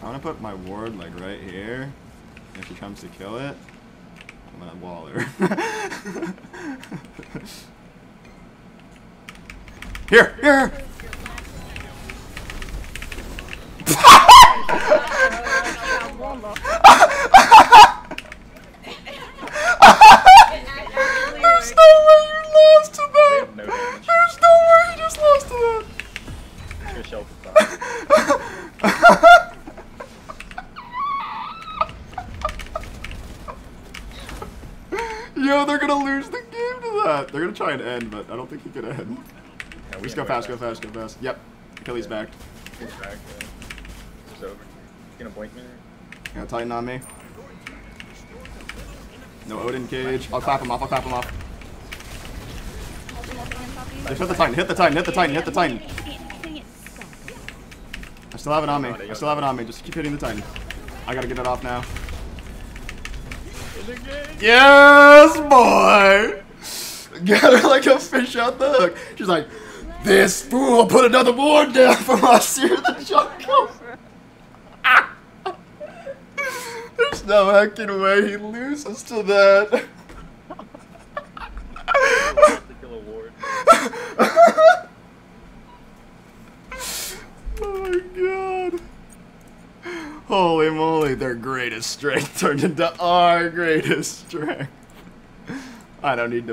I'm gonna put my ward like right here. If he comes to kill it, I'm gonna wall her. here, here. Yo, they're gonna lose the game to that. They're gonna try and end, but I don't think he can end. Yeah, we Just go fast, go fast, go fast. Yep. Achilles back. He's back. Yeah. It's over. He's gonna blink me. Gonna Titan on me. No Odin cage. I'll clap him off, I'll clap him off. Just hit the Titan, hit the Titan, hit the Titan, hit the Titan. I still have it on me. I still have it on me. Just keep hitting the Titan. I gotta get it off now. Yes, boy! Get her like a fish out the hook. She's like, this fool put another board down for my Seer the jungle. There's no heckin' way he loses to that. The kill award. oh my god. Holy moly, their greatest strength turned into our greatest strength. I don't need to.